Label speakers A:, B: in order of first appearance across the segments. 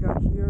A: got here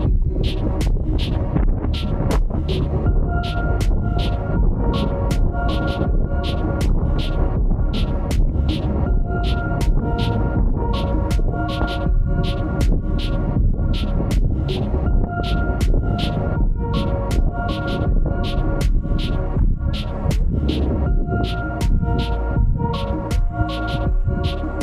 A: Thank you.